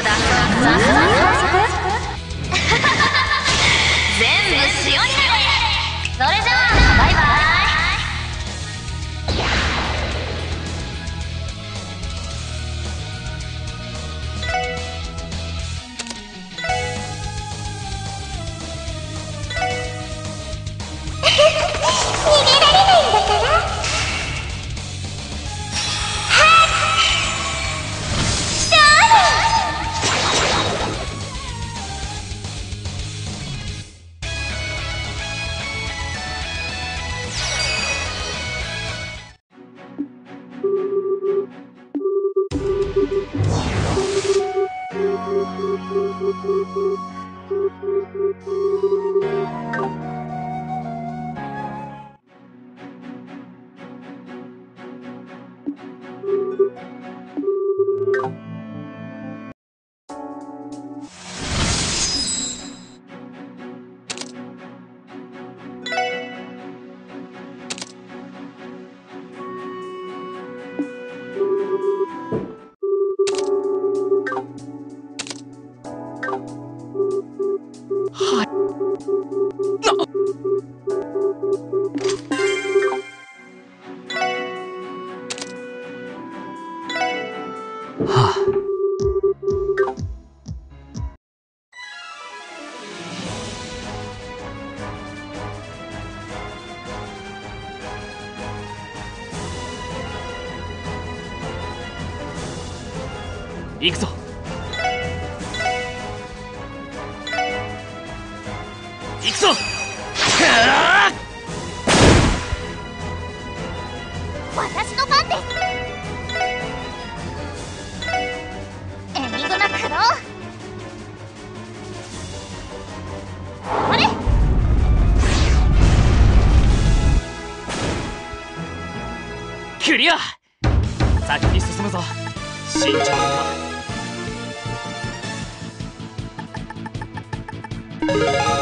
っておきを出す全部塩になれそれじゃあバイバイ逃げられないんだはクリア。先に進むぞ。慎重に。な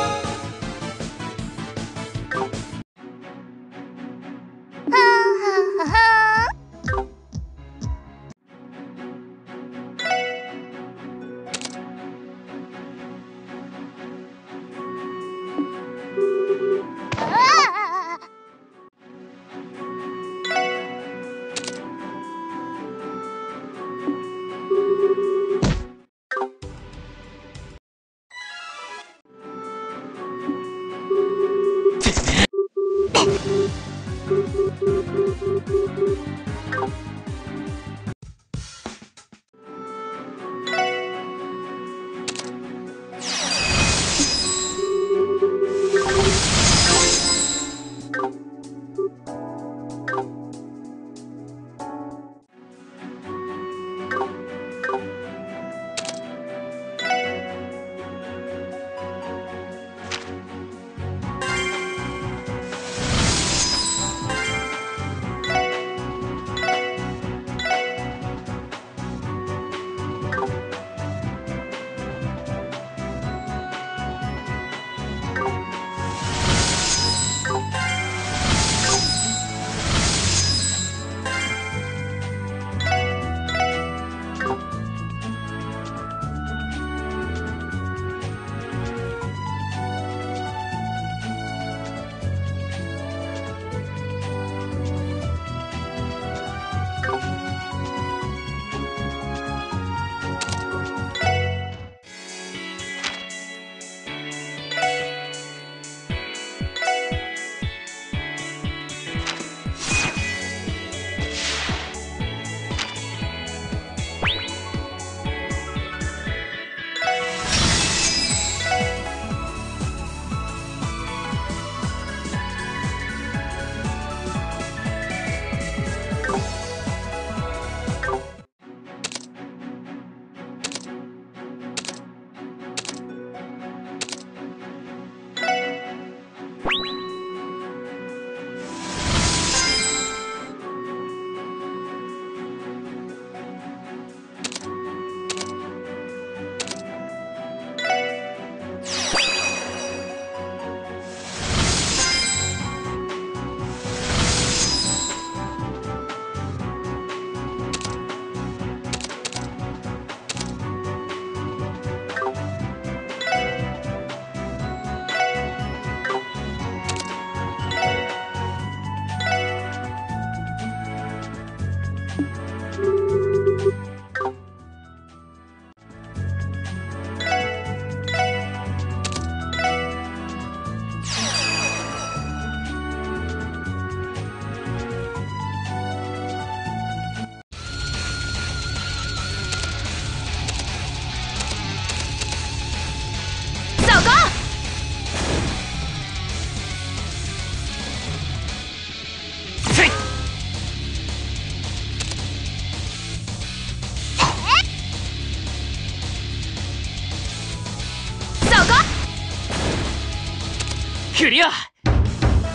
クリア。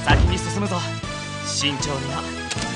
先に進むぞ。慎重にな。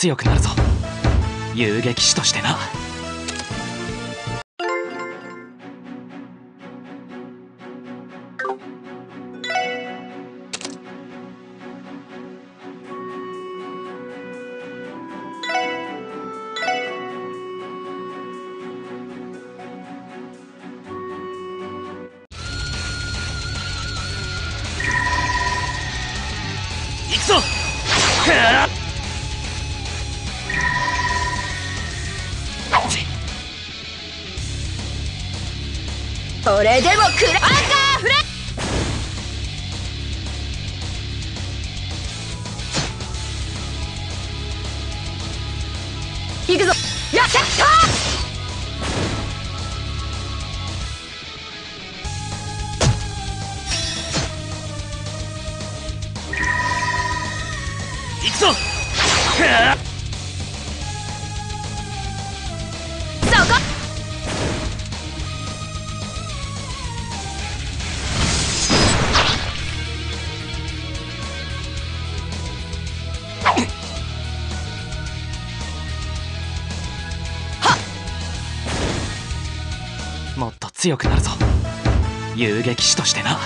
強くなるぞ。遊撃士としてな。それでもくらアンカーフレ行くぞやっちゃった強くなるぞ。遊撃士としてな。